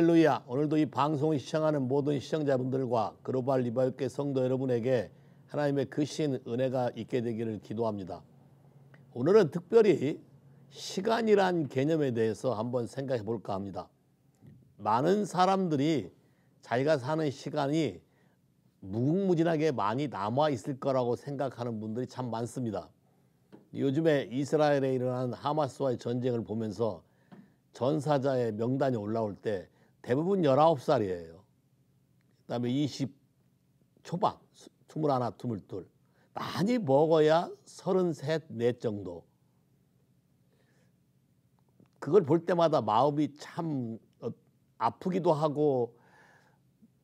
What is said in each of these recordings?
할렐루야. 오늘도 이 방송을 시청하는 모든 시청자분들과 글로벌 리바이크 성도 여러분에게 하나님의 크신 은혜가 있게 되기를 기도합니다. 오늘은 특별히 시간이란 개념에 대해서 한번 생각해 볼까 합니다. 많은 사람들이 자기가 사는 시간이 무궁무진하게 많이 남아 있을 거라고 생각하는 분들이 참 많습니다. 요즘에 이스라엘에 일어난 하마스와의 전쟁을 보면서 전사자의 명단이 올라올 때 대부분 19살이에요. 그 다음에 20 초반, 21, 22. 많이 먹어야 33, 4 정도. 그걸 볼 때마다 마음이 참 어, 아프기도 하고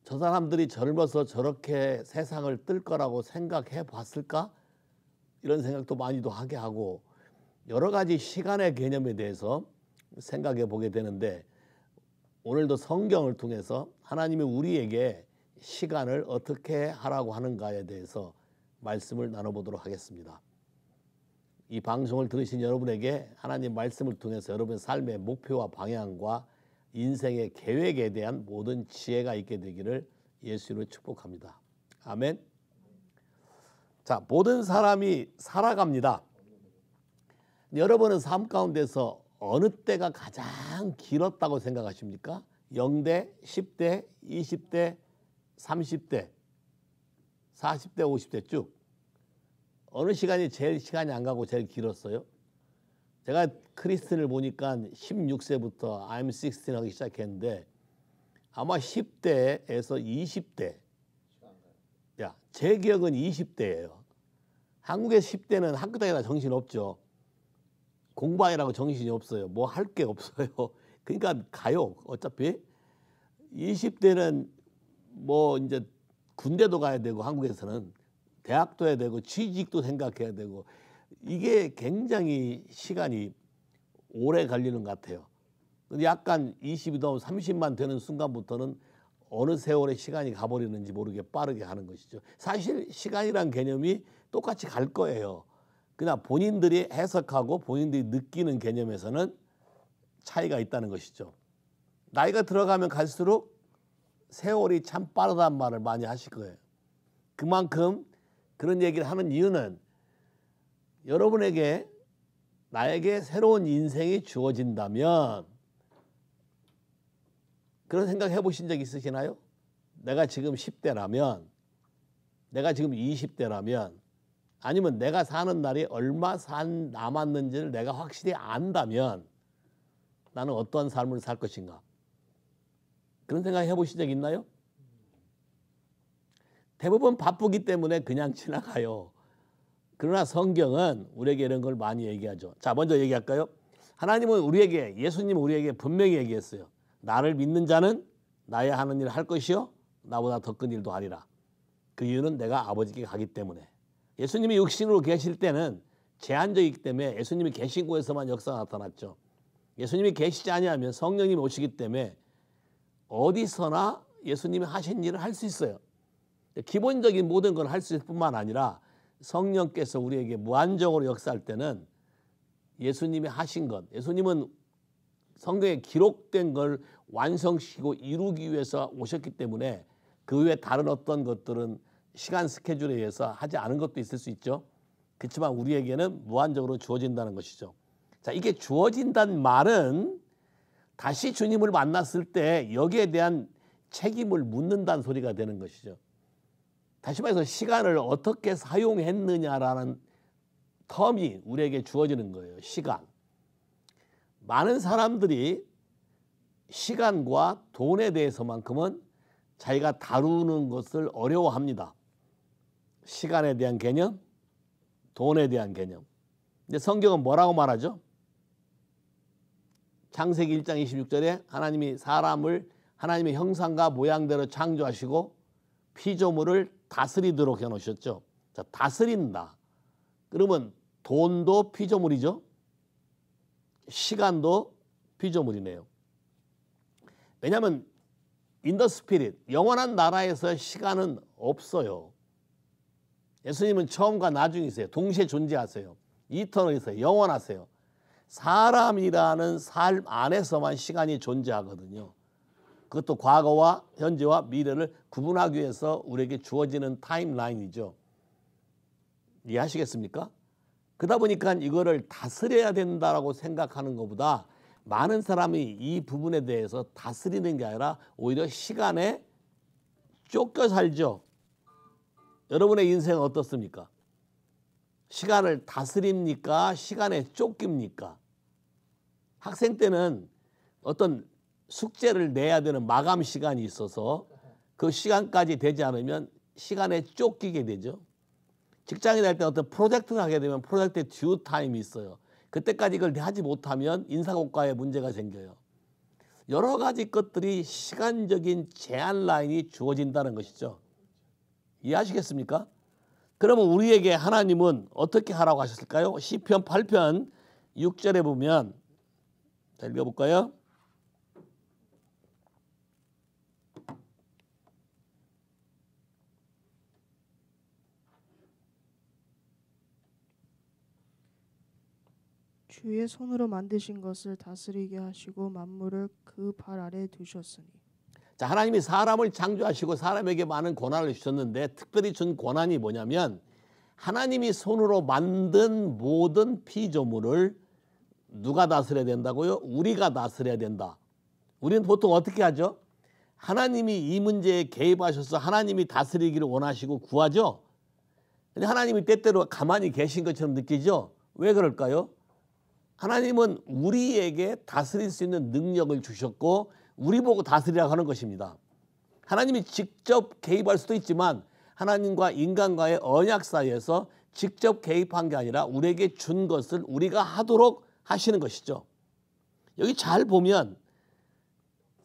저 사람들이 젊어서 저렇게 세상을 뜰 거라고 생각해 봤을까? 이런 생각도 많이도 하게 하고 여러 가지 시간의 개념에 대해서 생각해 보게 되는데 오늘도 성경을 통해서 하나님이 우리에게 시간을 어떻게 하라고 하는가에 대해서 말씀을 나눠보도록 하겠습니다. 이 방송을 들으신 여러분에게 하나님 말씀을 통해서 여러분의 삶의 목표와 방향과 인생의 계획에 대한 모든 지혜가 있게 되기를 예수로 축복합니다. 아멘. 자, 모든 사람이 살아갑니다. 여러분은 삶 가운데서 어느 때가 가장 길었다고 생각하십니까? 0대, 10대, 20대, 30대, 40대, 50대 쭉. 어느 시간이 제일 시간이 안 가고 제일 길었어요? 제가 크리스틴을 보니까 16세부터 I'm 16 하기 시작했는데 아마 10대에서 20대. 야, 제 기억은 20대예요. 한국의 10대는 학교 다니다 정신 없죠. 공부하느라고 정신이 없어요. 뭐 할 게 없어요. 그러니까 가요. 어차피 20대는 뭐 이제 군대도 가야 되고 한국에서는 대학도 해야 되고 취직도 생각해야 되고 이게 굉장히 시간이 오래 걸리는 것 같아요. 근데 약간 20이 넘어 30만 되는 순간부터는 어느 세월의 시간이 가버리는지 모르게 빠르게 하는 것이죠. 사실 시간이란 개념이 똑같이 갈 거예요. 그냥 본인들이 해석하고 본인들이 느끼는 개념에서는 차이가 있다는 것이죠. 나이가 들어가면 갈수록 세월이 참 빠르단 말을 많이 하실 거예요. 그만큼 그런 얘기를 하는 이유는 여러분에게 나에게 새로운 인생이 주어진다면 그런 생각 해보신 적 있으시나요? 내가 지금 10대라면 내가 지금 20대라면 아니면 내가 사는 날이 얼마 산 남았는지를 내가 확실히 안다면 나는 어떤 삶을 살 것인가? 그런 생각 해보신 적 있나요? 대부분 바쁘기 때문에 그냥 지나가요. 그러나 성경은 우리에게 이런 걸 많이 얘기하죠. 자, 먼저 얘기할까요? 하나님은 우리에게, 예수님은 우리에게 분명히 얘기했어요. 나를 믿는 자는 나의 하는 일을 할 것이요. 나보다 더 큰 일도 하리라. 그 이유는 내가 아버지께 가기 때문에. 예수님이 육신으로 계실 때는 제한적이기 때문에 예수님이 계신 곳에서만 역사가 나타났죠. 예수님이 계시지 아니하면 성령님이 오시기 때문에 어디서나 예수님이 하신 일을 할 수 있어요. 기본적인 모든 걸 할 수 있을 뿐만 아니라 성령께서 우리에게 무한적으로 역사할 때는 예수님이 하신 것, 예수님은 성경에 기록된 걸 완성시키고 이루기 위해서 오셨기 때문에 그 외에 다른 어떤 것들은 시간 스케줄에 의해서 하지 않은 것도 있을 수 있죠. 그렇지만 우리에게는 무한적으로 주어진다는 것이죠. 자, 이게 주어진다는 말은 다시 주님을 만났을 때 여기에 대한 책임을 묻는다는 소리가 되는 것이죠. 다시 말해서 시간을 어떻게 사용했느냐라는 텀이 우리에게 주어지는 거예요. 시간. 많은 사람들이 시간과 돈에 대해서만큼은 자기가 다루는 것을 어려워합니다. 시간에 대한 개념, 돈에 대한 개념. 근데 성경은 뭐라고 말하죠? 창세기 1장 26절에 하나님이 사람을 하나님의 형상과 모양대로 창조하시고 피조물을 다스리도록 해 놓으셨죠. 자, 다스린다. 그러면 돈도 피조물이죠. 시간도 피조물이네요. 왜냐하면 in the spirit 영원한 나라에서 시간은 없어요. 예수님은 처음과 나중이세요. 동시에 존재하세요. eternal이세요. 영원하세요. 사람이라는 삶 안에서만 시간이 존재하거든요. 그것도 과거와 현재와 미래를 구분하기 위해서 우리에게 주어지는 타임라인이죠. 이해하시겠습니까? 그러다 보니까 이거를 다스려야 된다라고 생각하는 것보다 많은 사람이 이 부분에 대해서 다스리는 게 아니라 오히려 시간에 쫓겨 살죠. 여러분의 인생은 어떻습니까? 시간을 다스립니까? 시간에 쫓깁니까? 학생 때는 어떤 숙제를 내야 되는 마감 시간이 있어서 그 시간까지 되지 않으면 시간에 쫓기게 되죠. 직장에 다닐 때 어떤 프로젝트를 하게 되면 프로젝트의 듀 타임이 있어요. 그때까지 이걸 하지 못하면 인사고과에 문제가 생겨요. 여러 가지 것들이 시간적인 제한 라인이 주어진다는 것이죠. 이해하시겠습니까? 그러면 우리에게 하나님은 어떻게 하라고 하셨을까요? 시편 8편 6절에 보면 자 읽어볼까요? 주의 손으로 만드신 것을 다스리게 하시고 만물을 그 발 아래 두셨으니 자 하나님이 사람을 창조하시고 사람에게 많은 권한을 주셨는데 특별히 준 권한이 뭐냐면 하나님이 손으로 만든 모든 피조물을 누가 다스려야 된다고요? 우리가 다스려야 된다. 우리는 보통 어떻게 하죠? 하나님이 이 문제에 개입하셔서 하나님이 다스리기를 원하시고 구하죠. 근데 하나님이 때때로 가만히 계신 것처럼 느끼죠. 왜 그럴까요? 하나님은 우리에게 다스릴 수 있는 능력을 주셨고 우리 보고 다스리라고 하는 것입니다. 하나님이 직접 개입할 수도 있지만 하나님과 인간과의 언약 사이에서 직접 개입한 게 아니라 우리에게 준 것을 우리가 하도록 하시는 것이죠. 여기 잘 보면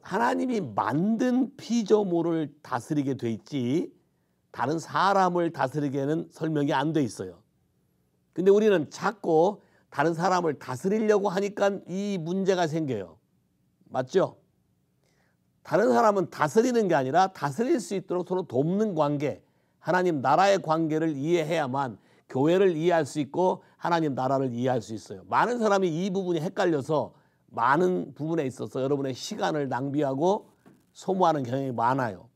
하나님이 만든 피조물을 다스리게 돼 있지 다른 사람을 다스리게는 설명이 안 돼 있어요. 근데 우리는 자꾸 다른 사람을 다스리려고 하니까 이 문제가 생겨요. 맞죠? 다른 사람은 다스리는 게 아니라 다스릴 수 있도록 서로 돕는 관계, 하나님 나라의 관계를 이해해야만 교회를 이해할 수 있고 하나님 나라를 이해할 수 있어요. 많은 사람이 이 부분이 헷갈려서 많은 부분에 있어서 여러분의 시간을 낭비하고 소모하는 경향이 많아요.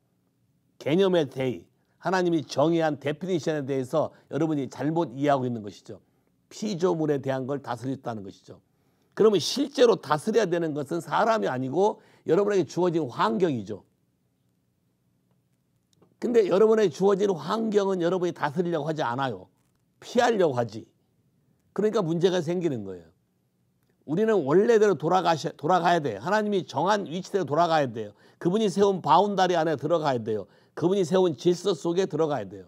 개념에 대해 하나님이 정의한 데피니션에 대해서 여러분이 잘못 이해하고 있는 것이죠. 피조물에 대한 걸 다스렸다는 것이죠. 그러면 실제로 다스려야 되는 것은 사람이 아니고 여러분에게 주어진 환경이죠. 근데 여러분에게 주어진 환경은 여러분이 다스리려고 하지 않아요. 피하려고 하지. 그러니까 문제가 생기는 거예요. 우리는 원래대로 돌아가셔, 돌아가야 돼요. 하나님이 정한 위치대로 돌아가야 돼요. 그분이 세운 바운다리 안에 들어가야 돼요. 그분이 세운 질서 속에 들어가야 돼요.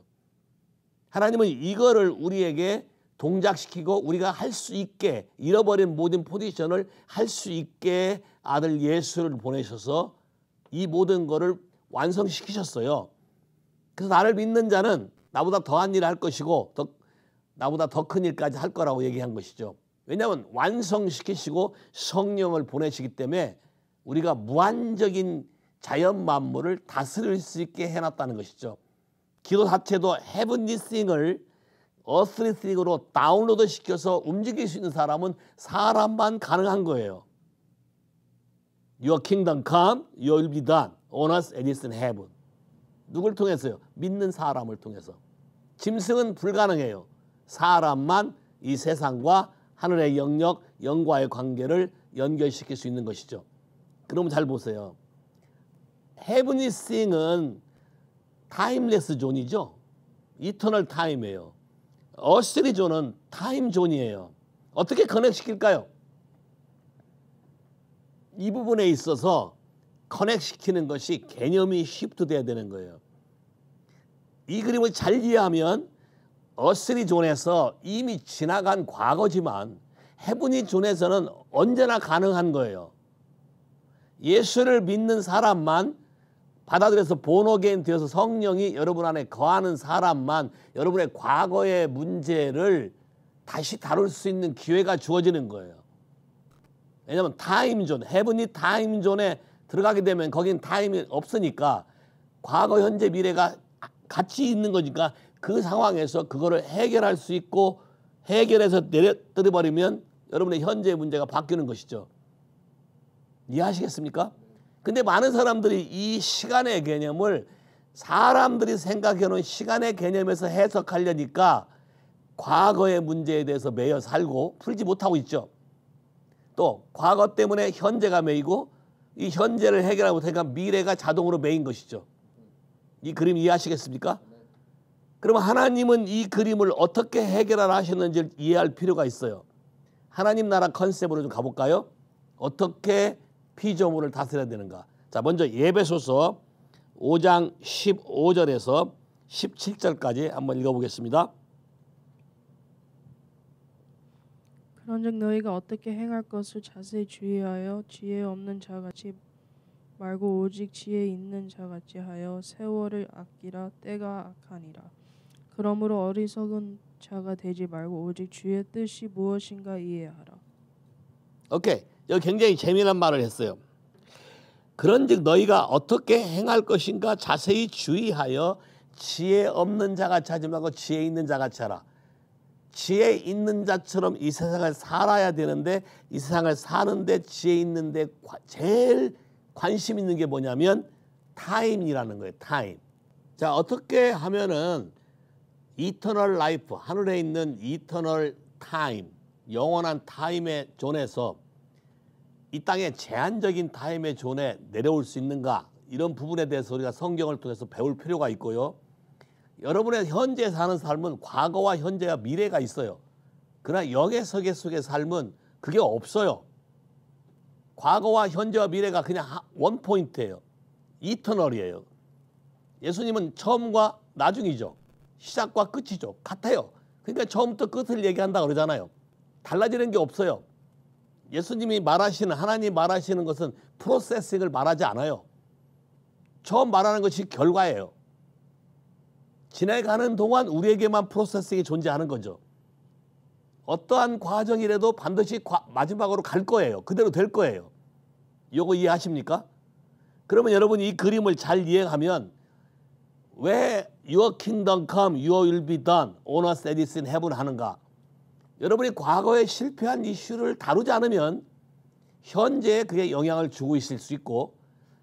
하나님은 이거를 우리에게 동작시키고 우리가 할 수 있게 잃어버린 모든 포지션을 할 수 있게 아들 예수를 보내셔서 이 모든 거를 완성시키셨어요. 그래서 나를 믿는 자는 나보다 더한 일을 할 것이고 더, 나보다 더 큰 일까지 할 거라고 얘기한 것이죠. 왜냐하면 완성시키시고 성령을 보내시기 때문에 우리가 무한적인 자연 만물을 다스릴 수 있게 해놨다는 것이죠. 기도 자체도 헤븐리 싱을 어스리 싱으로 다운로드 시켜서 움직일 수 있는 사람은 사람만 가능한 거예요. Your kingdom come, your will be done on us as it is in heaven. 누굴 통해서요? 믿는 사람을 통해서. 짐승은 불가능해요. 사람만 이 세상과 하늘의 영역, 영과의 관계를 연결시킬 수 있는 것이죠. 그럼 잘 보세요. heavenly thing은 timeless zone이죠. eternal time이에요. earthly zone은 time zone이에요. 어떻게 connect 시킬까요? 이 부분에 있어서 connect 시키는 것이 개념이 shift 돼야 되는 거예요. 이 그림을 잘 이해하면 earthly zone에서 이미 지나간 과거지만 heavenly zone에서는 언제나 가능한 거예요. 예수를 믿는 사람만 받아들여서 born again 되어서 성령이 여러분 안에 거하는 사람만 여러분의 과거의 문제를 다시 다룰 수 있는 기회가 주어지는 거예요. 왜냐하면 time zone, heavenly time zone에 들어가게 되면 거긴 time이 없으니까 과거, 현재, 미래가 같이 있는 거니까 그 상황에서 그거를 해결할 수 있고 해결해서 내려뜨려 버리면 여러분의 현재 문제가 바뀌는 것이죠. 이해하시겠습니까? 근데 많은 사람들이 이 시간의 개념을 사람들이 생각해 놓은 시간의 개념에서 해석하려니까 과거의 문제에 대해서 매여 살고 풀지 못하고 있죠. 또 과거 때문에 현재가 매이고 이 현재를 해결하고 못하니까 미래가 자동으로 매인 것이죠. 이 그림 이해하시겠습니까? 그러면 하나님은 이 그림을 어떻게 해결하라 하셨는지 이해할 필요가 있어요. 하나님 나라 컨셉으로 좀 가볼까요? 어떻게 피조물을 다스려야 되는가? 자, 먼저 예배소서 5장 15절에서 17절까지 한번 읽어보겠습니다. 그런즉 너희가 어떻게 행할 것을 자세히 주의하여 지혜 없는 자같이 말고 오직 지혜 있는 자같이 하여 세월을 아끼라 때가 악하니라. 그러므로 어리석은 자가 되지 말고 오직 주의 뜻이 무엇인가 이해하라. 오케이. 여기 굉장히 재미난 말을 했어요. 그런즉 너희가 어떻게 행할 것인가 자세히 주의하여 지혜 없는 자같이 하지 말고 지혜 있는 자같이 하라. 지혜 있는 자처럼 이 세상을 살아야 되는데 이 세상을 사는데 지혜 있는데 제일 관심 있는 게 뭐냐면 time이라는 거예요. time. 자 어떻게 하면은 eternal life 하늘에 있는 eternal time 영원한 time의 zone에서 이 땅의 제한적인 time의 zone에 내려올 수 있는가 이런 부분에 대해서 우리가 성경을 통해서 배울 필요가 있고요. 여러분의 현재 사는 삶은 과거와 현재와 미래가 있어요. 그러나 영의 세계 속의 삶은 그게 없어요. 과거와 현재와 미래가 그냥 원 포인트예요. 이터널이에요. 예수님은 처음과 나중이죠. 시작과 끝이죠. 같아요. 그러니까 처음부터 끝을 얘기한다 그러잖아요. 달라지는 게 없어요. 예수님이 말하시는 하나님 말하시는 것은 프로세싱을 말하지 않아요. 처음 말하는 것이 결과예요. 지나가는 동안 우리에게만 프로세싱이 존재하는 거죠. 어떠한 과정이라도 반드시 과, 마지막으로 갈 거예요. 그대로 될 거예요. 이거 이해하십니까? 그러면 여러분 이 그림을 잘 이해하면 왜 Your kingdom come, your will be done, on earth as it is in heaven 하는가? 여러분이 과거에 실패한 이슈를 다루지 않으면 현재에 그게 영향을 주고 있을 수 있고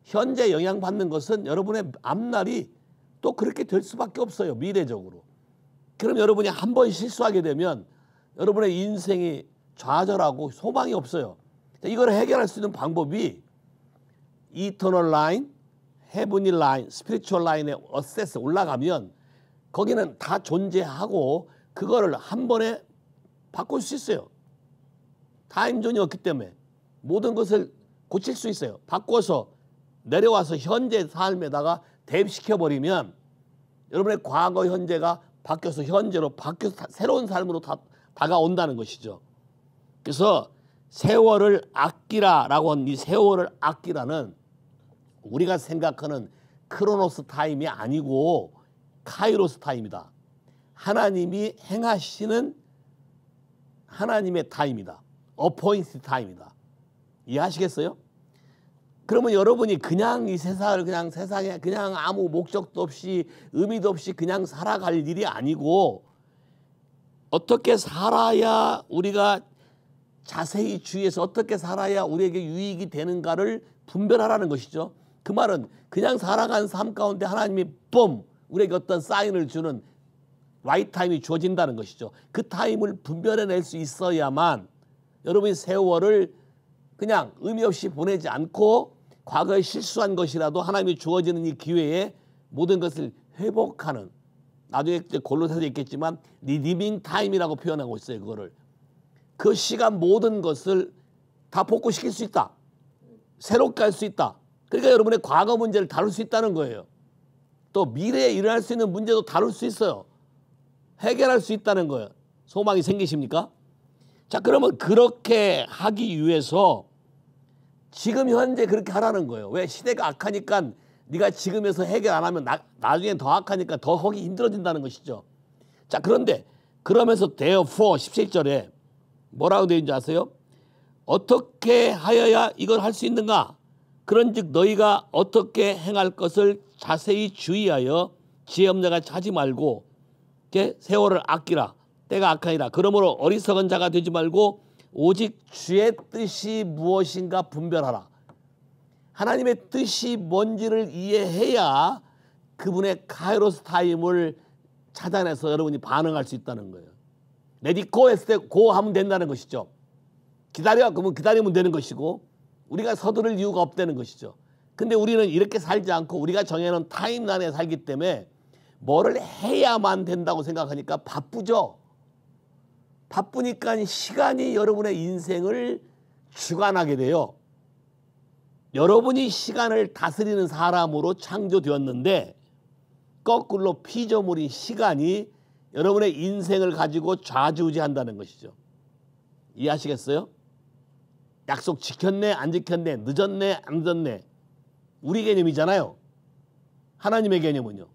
현재 영향받는 것은 여러분의 앞날이 또 그렇게 될 수밖에 없어요. 미래적으로. 그럼 여러분이 한 번 실수하게 되면 여러분의 인생이 좌절하고 소망이 없어요. 이걸 해결할 수 있는 방법이 eternal realm, heavenly realm, spiritual realm에 access 올라가면 거기는 다 존재하고 그거를 한 번에 바꿀 수 있어요. time zone이 없기 때문에 모든 것을 고칠 수 있어요. 바꿔서 내려와서 현재 삶에다가 대입시켜 버리면 여러분의 과거 현재가 바뀌어서 현재로 바뀌어서 새로운 삶으로 다, 다가온다는 것이죠. 그래서 세월을 아끼라라고 한 이 세월을 아끼라는 우리가 생각하는 크로노스 타임이 아니고 카이로스 타임이다. 하나님이 행하시는 하나님의 타임이다. 어포인트 타임이다. 이해하시겠어요? 그러면 여러분이 그냥 이 세상을 그냥 세상에 그냥 아무 목적도 없이 의미도 없이 그냥 살아갈 일이 아니고 어떻게 살아야 우리가 자세히 주의해서 어떻게 살아야 우리에게 유익이 되는가를 분별하라는 것이죠. 그 말은 그냥 살아간 삶 가운데 하나님이 뿜 우리에게 어떤 사인을 주는 right time이 주어진다는 것이죠. 그 time을 분별해낼 수 있어야만 여러분이 세월을 그냥 의미 없이 보내지 않고 과거에 실수한 것이라도 하나님이 주어지는 이 기회에 모든 것을 회복하는 나중에 골로새서 있겠지만 redeeming time이라고 표현하고 있어요. 그거를 그 시간 모든 것을 다 복구시킬 수 있다. 새롭게 할 수 있다. 그러니까 여러분의 과거 문제를 다룰 수 있다는 거예요. 또 미래에 일어날 수 있는 문제도 다룰 수 있어요. 해결할 수 있다는 거예요. 소망이 생기십니까? 자, 그러면 그렇게 하기 위해서 지금 현재 그렇게 하라는 거예요. 왜 시대가 악하니까 네가 지금에서 해결 안 하면 나, 나중에 더 악하니까 더 하기 힘들어진다는 것이죠. 자, 그런데 그러면서 therefore 17절에 뭐라고 되어 있는지 아세요? 어떻게 하여야 이걸 할 수 있는가? 그런즉 너희가 어떻게 행할 것을 자세히 주의하여 지혜 없는 자가 하지 말고 세월을 아끼라 때가 악하니라 그러므로 어리석은 자가 되지 말고 오직 주의 뜻이 무엇인가 분별하라 하나님의 뜻이 뭔지를 이해해야 그분의 kairos time을 찾아내서 여러분이 반응할 수 있다는 거예요. ready go 했을 때 go 하면 된다는 것이죠. 기다려 그러면 기다리면 되는 것이고 우리가 서두를 이유가 없다는 것이죠. 근데 우리는 이렇게 살지 않고 우리가 정해놓은 타임라인에 살기 때문에 뭐를 해야만 된다고 생각하니까 바쁘죠. 바쁘니까 시간이 여러분의 인생을 주관하게 돼요. 여러분이 시간을 다스리는 사람으로 창조되었는데 거꾸로 피조물인 시간이 여러분의 인생을 가지고 좌지우지한다는 것이죠. 이해하시겠어요? 약속 지켰네 안 지켰네 늦었네 안 늦었네 우리 개념이잖아요. 하나님의 개념은요.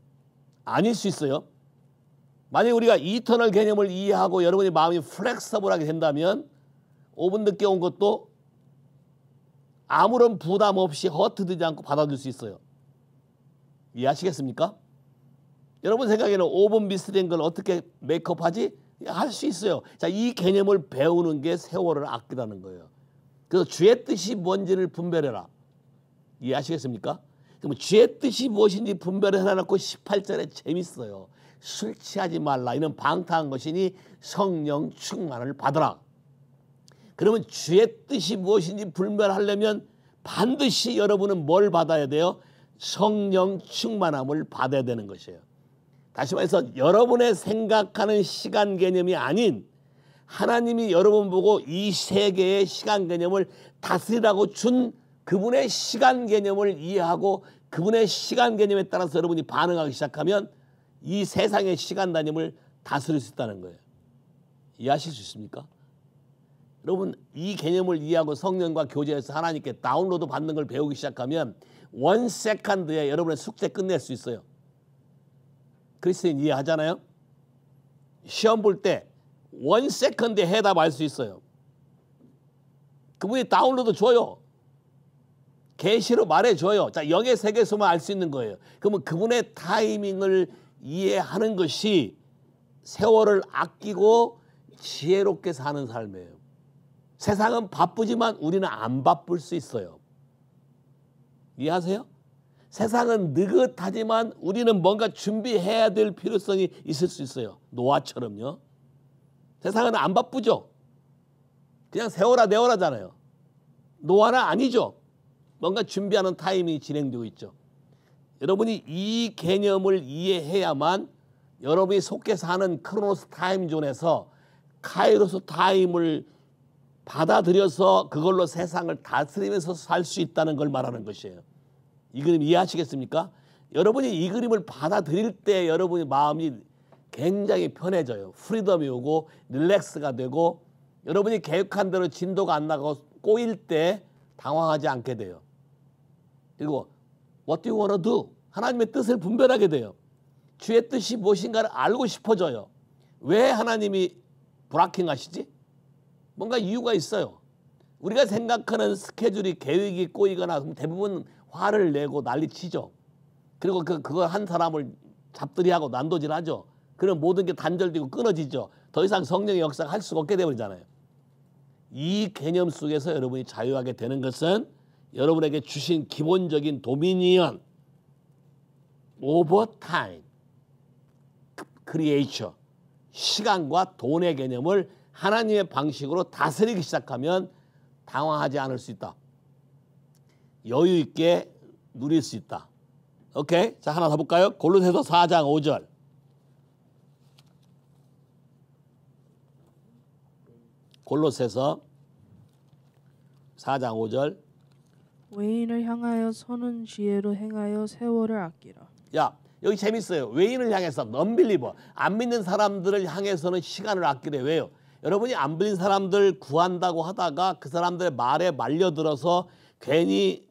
아닐 수 있어요. 만약 우리가 이터널 개념을 이해하고 여러분의 마음이 플렉서블하게 된다면 5분 늦게 온 것도 아무런 부담 없이 허트되지 않고 받아들일 수 있어요. 이해하시겠습니까? 여러분 생각에는 5분 미스된 걸 어떻게 메이크업하지? 할 수 있어요. 자, 이 개념을 배우는 게 세월을 아끼다는 거예요. 그래서 주의 뜻이 뭔지를 분별해라. 이해하시겠습니까? 그럼 주의 뜻이 무엇인지 분별을 해놓고 18절에 재밌어요. 술 취하지 말라. 이는 방탕한 것이니 성령 충만을 받으라. 그러면 주의 뜻이 무엇인지 분별하려면 반드시 여러분은 뭘 받아야 돼요? 성령 충만함을 받아야 되는 것이에요. 다시 말해서 여러분의 생각하는 시간 개념이 아닌 하나님이 여러분 보고 이 세계의 시간 개념을 다스리라고 준 그분의 시간 개념을 이해하고 그분의 시간 개념에 따라서 여러분이 반응하기 시작하면 이 세상의 시간 단임을 다스릴 수 있다는 거예요. 이해하실 수 있습니까? 여러분 이 개념을 이해하고 성령과 교제해서 하나님께 다운로드 받는 걸 배우기 시작하면 one second에 여러분의 숙제 끝낼 수 있어요. 그리스도인 이해하잖아요? 시험 볼 때 one second에 해답할 수 있어요. 그분이 다운로드 줘요. 계시로 말해줘요. 자, 영의 세계에서만 알 수 있는 거예요. 그러면 그분의 타이밍을 이해하는 것이 세월을 아끼고 지혜롭게 사는 삶이에요. 세상은 바쁘지만 우리는 안 바쁠 수 있어요. 이해하세요? 세상은 느긋하지만 우리는 뭔가 준비해야 될 필요성이 있을 수 있어요. 노아처럼요. 세상은 안 바쁘죠. 그냥 세워라 내워라잖아요. 노아는 아니죠. 뭔가 준비하는 타임이 진행되고 있죠. 여러분이 이 개념을 이해해야만 여러분이 속해 사는 크로노스 타임존에서 kairos time을 받아들여서 그걸로 세상을 다스리면서 살 수 있다는 걸 말하는 것이에요. 이 그림 이해하시겠습니까? 여러분이 이 그림을 받아들일 때 여러분의 마음이 굉장히 편해져요. freedom이 오고 relax가 되고 여러분이 계획한 대로 진도가 안 나가고 꼬일 때 당황하지 않게 돼요. 그리고 what do you want to do? 하나님의 뜻을 분별하게 돼요. 주의 뜻이 무엇인가를 알고 싶어져요. 왜 하나님이 브라킹 하시지? 뭔가 이유가 있어요. 우리가 생각하는 스케줄이 계획이 꼬이거나 대부분 화를 내고 난리치죠. 그리고 그, 그거 한 사람을 잡들이하고 난도질하죠. 그럼 모든 게 단절되고 끊어지죠. 더 이상 성령의 역사가 할 수가 없게 되버리잖아요. 이 개념 속에서 여러분이 자유하게 되는 것은 여러분에게 주신 기본적인 도미니언, over time, creature, 시간과 돈의 개념을 하나님의 방식으로 다스리기 시작하면 당황하지 않을 수 있다. 여유 있게 누릴 수 있다. 오케이. 자, 하나 더 볼까요? 골로새서 4장 5절. 골로새서 4장 5절. 외인을 향하여 선은 지혜로 행하여 세월을 아끼라. 야, 여기 재밌어요. 외인을 향해서 넘빌리버 안 믿는 사람들을 향해서는 시간을 아끼래. 왜요? 여러분이 안 믿는 사람들 구한다고 하다가 그 사람들의 말에 말려들어서 괜히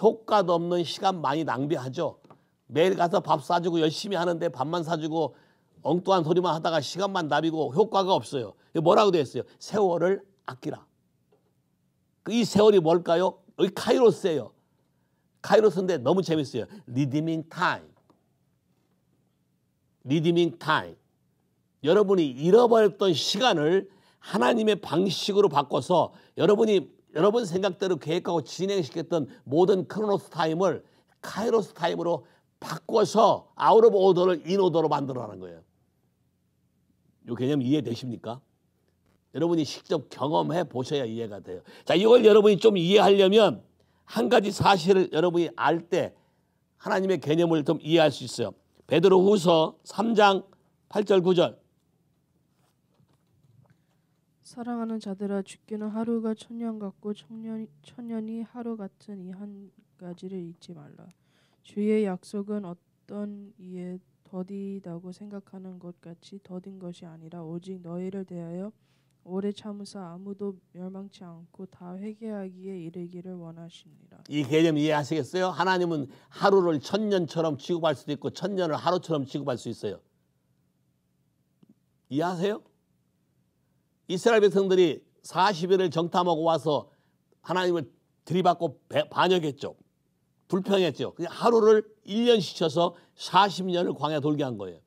효과도 없는 시간 많이 낭비하죠. 매일 가서 밥 사주고 열심히 하는데 밥만 사주고 엉뚱한 소리만 하다가 시간만 낭비고 효과가 없어요. 뭐라고 되어 있어요? 세월을 아끼라. 그 세월이 뭘까요? 여기 Kairos예요. Kairos인데 너무 재밌어요. Redeeming time. Redeeming time. 여러분이 잃어버렸던 시간을 하나님의 방식으로 바꿔서 여러분이 여러분 생각대로 계획하고 진행시켰던 모든 Chronos time을 Kairos time으로 바꿔서 out of order를 in order로 만들어라는 거예요. 이 개념 이해되십니까? 여러분이 직접 경험해 보셔야 이해가 돼요. 자, 이걸 여러분이 좀 이해하려면 한 가지 사실을 여러분이 알 때 하나님의 개념을 좀 이해할 수 있어요. 베드로 후서 3장 8절 9절. 사랑하는 자들아 죽기는 하루가 천년 같고 천년, 천년이 하루 같은 이 한 가지를 잊지 말라. 주의 약속은 어떤 이에 더디다고 생각하는 것 같이 더딘 것이 아니라 오직 너희를 대하여 오래 참으사 아무도 멸망치 않고 다 회개하기에 이르기를 원하십니다. 이 개념 이해하시겠어요? 하나님은 하루를 천년처럼 취급할 수도 있고 천년을 하루처럼 취급할 수 있어요. 이해하세요? 이스라엘 백성들이 40일을 정탐하고 와서 하나님을 들이받고 반역했죠. 불평했죠. 하루를 1년 시켜서 40년을 광야 돌게 한 거예요.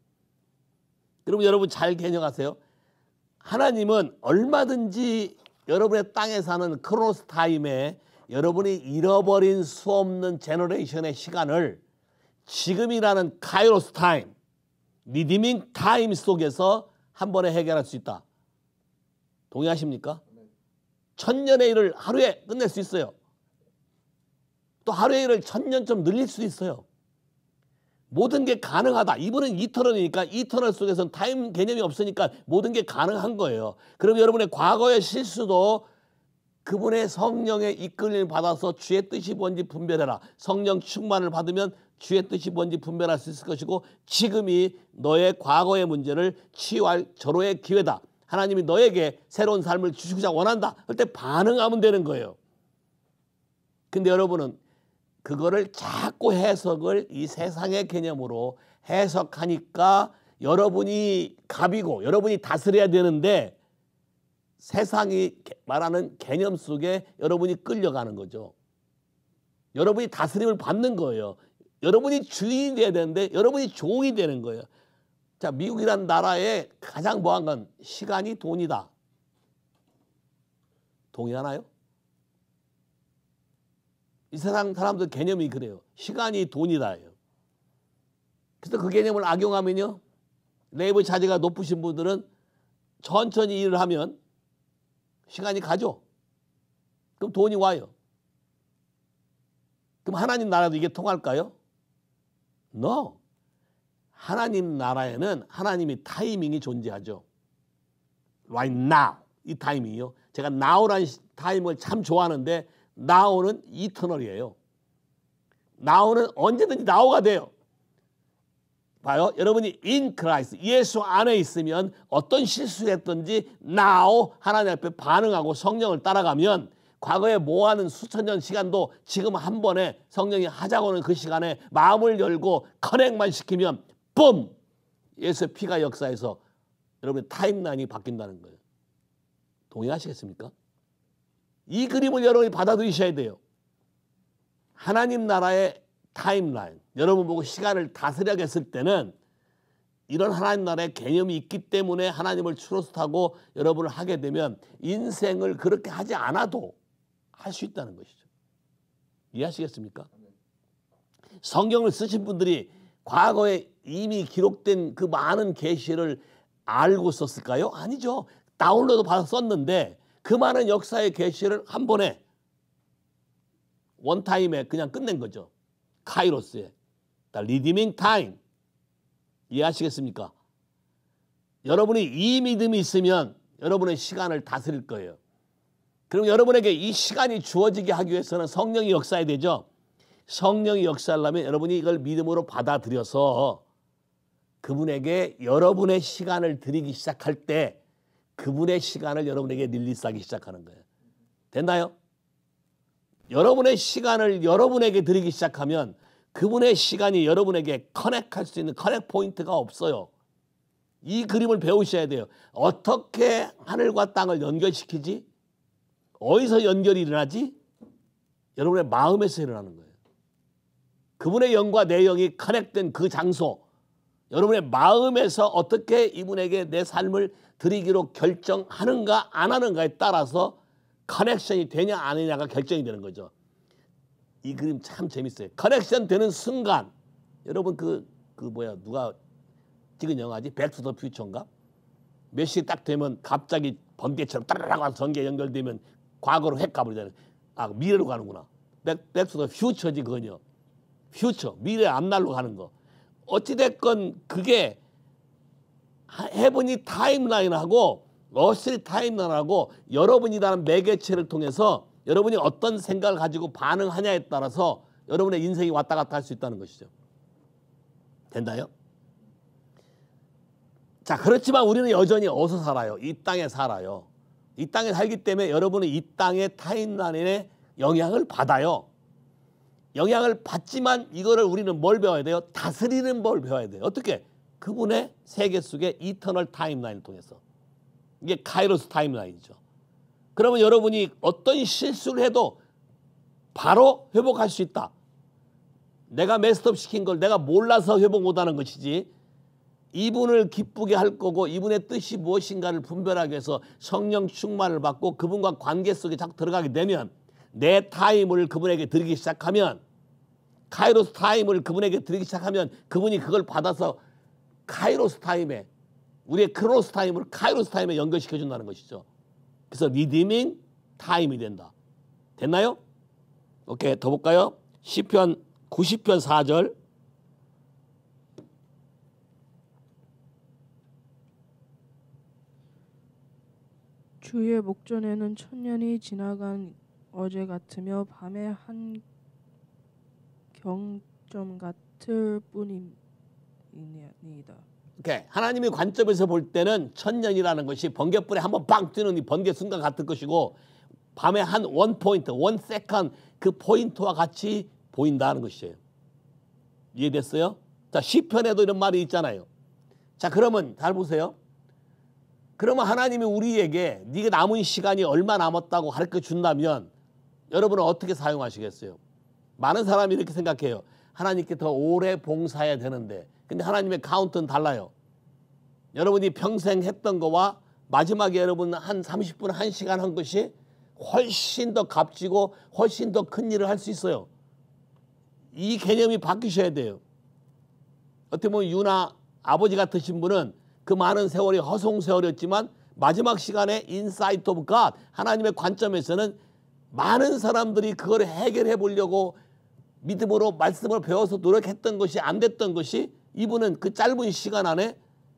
그러면 여러분 잘 개념하세요. 하나님은 얼마든지 여러분의 땅에 사는 Chronos time에 여러분이 잃어버린 수 없는 제너레이션의 시간을 지금이라는 Kairos time, redeeming time 속에서 한 번에 해결할 수 있다. 동의하십니까? 천년의 일을 하루에 끝낼 수 있어요. 또 하루의 일을 천년처럼 늘릴 수 있어요. 모든 게 가능하다. 이분은 eternal이니까 eternal 속에서는 time 개념이 없으니까 모든 게 가능한 거예요. 그럼 여러분의 과거의 실수도 그분의 성령의 이끌림을 받아서 주의 뜻이 뭔지 분별해라. 성령 충만을 받으면 주의 뜻이 뭔지 분별할 수 있을 것이고 지금이 너의 과거의 문제를 치유할 절호의 기회다. 하나님이 너에게 새로운 삶을 주시고자 원한다. 그때 반응하면 되는 거예요. 근데 여러분은 그거를 자꾸 해석을 이 세상의 개념으로 해석하니까 여러분이 갑이고 여러분이 다스려야 되는데 세상이 말하는 개념 속에 여러분이 끌려가는 거죠. 여러분이 다스림을 받는 거예요. 여러분이 주인이 돼야 되는데 여러분이 종이 되는 거예요. 자, 미국이란 나라의 가장 뭐한 건 시간이 돈이다. 동의하나요? 이 세상 사람들 개념이 그래요. 시간이 돈이다예요. 그래서 그 개념을 악용하면요. 레이브 자제가 높으신 분들은 천천히 일을 하면 시간이 가죠. 그럼 돈이 와요. 그럼 하나님 나라도 이게 통할까요? No. 하나님 나라에는 하나님이 타이밍이 존재하죠. Right now. 이 타이밍이요. 제가 now라는 타임을 참 좋아하는데 나오는 이터널이에요. 나오는 언제든지 나오가 돼요. 봐요. 여러분이 in Christ, 예수 안에 있으면 어떤 실수를 했든지 now 하나님 앞에 반응하고 성령을 따라가면 과거에 모아는 수천 년 시간도 지금 한 번에 성령이 하자고는 그 시간에 마음을 열고 커넥만 시키면 뿜! 예수의 피가 역사해서 여러분의 타임라인이 바뀐다는 거예요. 동의하시겠습니까? 이 그림을 여러분이 받아들이셔야 돼요. 하나님 나라의 타임라인. 여러분 보고 시간을 다스려겠을 때는 이런 하나님 나라의 개념이 있기 때문에 하나님을 추로스하고 여러분을 하게 되면 인생을 그렇게 하지 않아도 할 수 있다는 것이죠. 이해하시겠습니까? 성경을 쓰신 분들이 과거에 이미 기록된 그 많은 계시를 알고 썼을까요? 아니죠. 다운로드 받아 썼는데 그 많은 역사의 계시를 한 번에 one time에 그냥 끝낸 거죠. Kairos에. Redeeming time. 이해하시겠습니까? 여러분이 이 믿음이 있으면 여러분의 시간을 다스릴 거예요. 그럼 여러분에게 이 시간이 주어지게 하기 위해서는 성령이 역사해야 되죠. 성령이 역사하려면 여러분이 이걸 믿음으로 받아들여서 그분에게 여러분의 시간을 드리기 시작할 때 그분의 시간을 여러분에게 릴리스하기 시작하는 거예요. 됐나요? 여러분의 시간을 여러분에게 드리기 시작하면 그분의 시간이 여러분에게 커넥할 수 있는 커넥 포인트가 없어요. 이 그림을 배우셔야 돼요. 어떻게 하늘과 땅을 연결시키지? 어디서 연결이 일어나지? 여러분의 마음에서 일어나는 거예요. 그분의 영과 내 영이 커넥된 그 장소, 여러분의 마음에서 어떻게 이분에게 내 삶을 드리기로 결정하는가 안 하는가에 따라서 커넥션이 되냐 아니냐가 결정이 되는 거죠. 이 그림 참 재밌어요. 커넥션 되는 순간 여러분 그, 그 뭐야 누가 찍은 영화지? Back to the Future인가? 몇 시 딱 되면 갑자기 번개처럼 따라락 와서 전기 연결되면 과거로 휙 가버리잖아요. 아 미래로 가는구나. Back, Back to the Future지 그거요. 퓨처 미래 앞날로 가는 거. 어찌됐건 그게 heavenly timeline하고 earthly timeline하고 여러분이라는 매개체를 통해서 여러분이 어떤 생각을 가지고 반응하냐에 따라서 여러분의 인생이 왔다 갔다 할 수 있다는 것이죠. 됐나요? 자, 그렇지만 우리는 여전히 어디서 살아요? 이 땅에 살아요. 이 땅에 살기 때문에 여러분은 이 땅의 timeline에 영향을 받아요. 영향을 받지만 이거를 우리는 뭘 배워야 돼요? 다스리는 뭘 배워야 돼요. 어떻게? 그분의 세계 속의 eternal timeline을 통해서. 이게 Kairos timeline이죠. 그러면 여러분이 어떤 실수를 해도 바로 회복할 수 있다. 내가 mess up 시킨 걸 내가 몰라서 회복 못하는 것이지 이분을 기쁘게 할 거고 이분의 뜻이 무엇인가를 분별하기 위해서 성령 충만을 받고 그분과 관계 속에 자꾸 들어가게 되면 내 time을 그분에게 드리기 시작하면 Kairos time을 그분에게 드리기 시작하면 그분이 그걸 받아서 Kairos time에 우리의 Chronos time을 Kairos time에 연결시켜 준다는 것이죠. 그래서 리디밍 타임이 된다. 됐나요? 오케이 더 볼까요? 시편 90편 4절 주의 목전에는 천년이 지나간 어제 같으며 밤의 한 경점 같을 뿐이니이다. 오케이. 하나님의 관점에서 볼 때는 천년이라는 것이 번개불에 한번 빵 뜨는 이 번개 순간 같을 것이고 밤에 한 one point, one second 그 포인트와 같이 보인다는 것이에요. 이해됐어요? 자, 시편에도 이런 말이 있잖아요. 자, 그러면 잘 보세요. 그러면 하나님이 우리에게 네가 남은 시간이 얼마 남았다고 가르쳐 준다면 여러분은 어떻게 사용하시겠어요? 많은 사람이 이렇게 생각해요. 하나님께 더 오래 봉사해야 되는데 근데 하나님의 카운트는 달라요. 여러분이 평생 했던 거와 마지막에 여러분 한 30분, 1시간 한 것이 훨씬 더 값지고 훨씬 더 큰 일을 할 수 있어요. 이 개념이 바뀌셔야 돼요. 어떻게 보면 유나 아버지 같으신 분은 그 많은 세월이 허송 세월이었지만 마지막 시간에 in sight of God 하나님의 관점에서는 많은 사람들이 그걸 해결해 보려고 믿음으로 말씀을 배워서 노력했던 것이 안 됐던 것이 이분은 그 짧은 시간 안에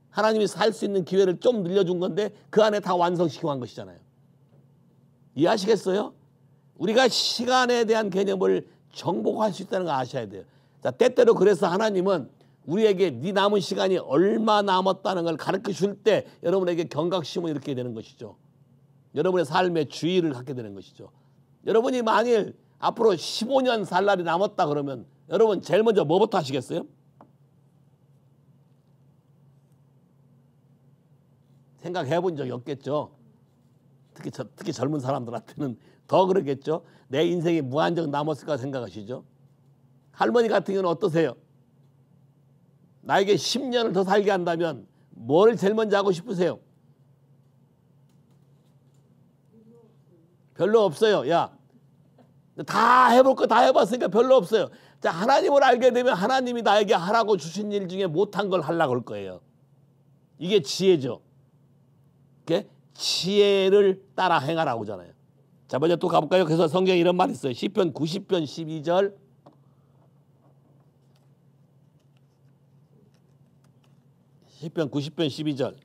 하나님이 살 수 있는 기회를 좀 늘려준 건데 그 안에 다 완성시키고 한 것이잖아요. 이해하시겠어요? 우리가 시간에 대한 개념을 정복할 수 있다는 거 아셔야 돼요. 자, 때때로 그래서 하나님은 우리에게 네 남은 시간이 얼마 남았다는 걸 가르쳐 줄 때 여러분에게 경각심을 일으키게 되는 것이죠. 여러분의 삶에 주의를 갖게 되는 것이죠. 여러분이 만일 앞으로 15년 살 날이 남았다 그러면 여러분 제일 먼저 뭐부터 하시겠어요? 생각해 본 적이 없겠죠. 특히 저, 특히 젊은 사람들한테는 더 그러겠죠. 내 인생이 무한정 남았을까 생각하시죠. 할머니 같은 경우는 어떠세요? 나에게 10년을 더 살게 한다면 뭘 제일 먼저 하고 싶으세요? 별로 없어요. 야, 다 해볼 거 다 해봤으니까 별로 없어요. 자, 하나님을 알게 되면 하나님이 나에게 하라고 주신 일 중에 못한 걸 하려고 할 거예요. 이게 지혜죠. 이렇게 지혜를 따라 행하라고 하잖아요. 자, 먼저 또 가볼까요? 그래서 성경에 이런 말이 있어요. 시편 90편 12절. 시편 90편 12절.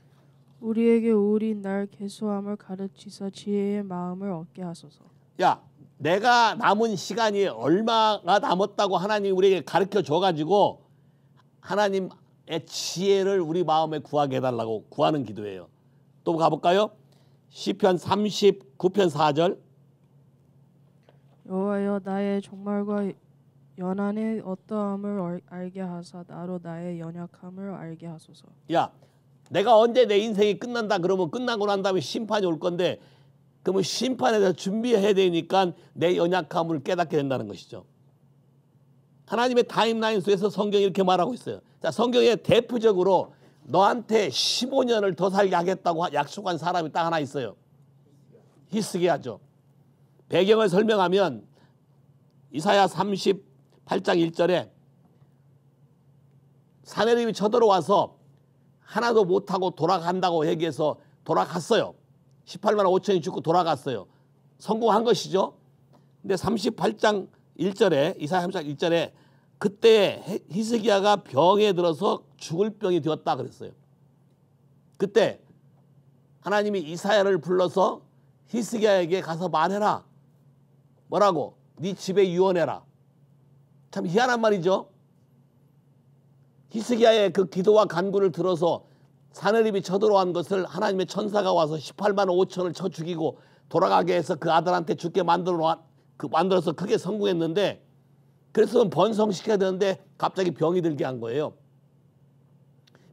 우리에게 우리 날 계수함을 가르치사 지혜의 마음을 얻게 하소서. 야, 내가 남은 시간이 얼마가 남았다고 하나님 우리에게 가르쳐 줘 가지고 하나님의 지혜를 우리 마음에 구하게 해 달라고 구하는 기도예요. 또 가 볼까요? 시편 39편 4절. 여호와여 나의 종말과 연한의 어떠함을 알게 하사 나로 나의 연약함을 알게 하소서. 야, 내가 언제 내 인생이 끝난다 그러면 끝나고 난 다음에 심판이 올 건데 그러면 심판에 대해서 준비해야 되니까 내 연약함을 깨닫게 된다는 것이죠. 하나님의 타임라인 속에서 성경이 이렇게 말하고 있어요. 자, 성경에 대표적으로 너한테 15년을 더 살게 하겠다고 약속한 사람이 딱 하나 있어요. 히스기야죠. 배경을 설명하면 이사야 38장 1절에 사내림이 쳐들어와서 하나도 못하고 돌아간다고 얘기해서 돌아갔어요. 18만 5천이 죽고 돌아갔어요. 성공한 것이죠. 근데 38장 1절에 이사야 38장 1절에 그때 히스기야가 병에 들어서 죽을 병이 되었다 그랬어요. 그때 하나님이 이사야를 불러서 히스기야에게 가서 말해라. 뭐라고? 네 집에 유언해라. 참 희한한 말이죠. 히스기야의 그 기도와 간구를 들어서 사내립이 쳐들어온 것을 하나님의 천사가 와서 18만 5천을 쳐 죽이고 돌아가게 해서 그 아들한테 죽게 만들어 그 만들어서 크게 성공했는데 그래서 번성시켜야 되는데 갑자기 병이 들게 한 거예요.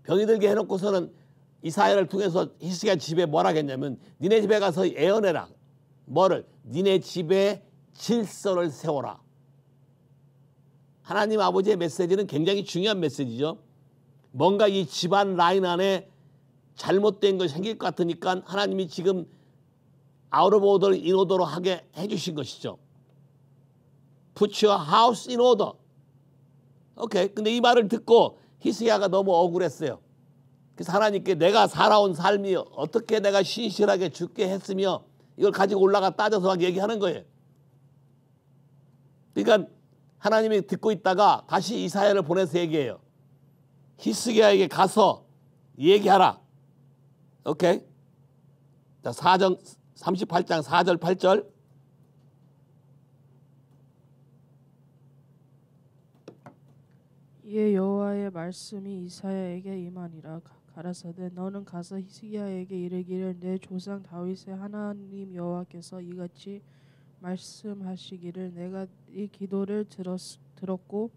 병이 들게 해놓고서는 이사야를 통해서 히스기야 집에 뭐라 했냐면 니네 집에 가서 애언해라. 뭐를? 니네 집에 질서를 세워라. 하나님 아버지의 메시지는 굉장히 중요한 메시지죠. 뭔가 이 집안 라인 안에 잘못된 것이 생길 것 같으니까 하나님이 지금 out of order를 in order로 하게 해주신 것이죠. Put your house in order. 오케이. 근데 이 말을 듣고 히스기야가 너무 억울했어요. 그래서 하나님께 내가 살아온 삶이 어떻게 내가 신실하게 주께 했으며 이걸 가지고 올라가 따져서 막 얘기하는 거예요. 그러니까 하나님이 듣고 있다가 다시 이사야를 보내서 얘기해요. 히스기야에게 가서 얘기하라. 오케이. 자, 4장 38장 4절 8절. 이에 여호와의 말씀이 이사야에게 임하니라 가라사대 너는 가서 히스기야에게 이르기를 내 조상 다윗의 하나님 여호와께서 이같이 말씀하시기를 내가 이 기도를 들었, 들었고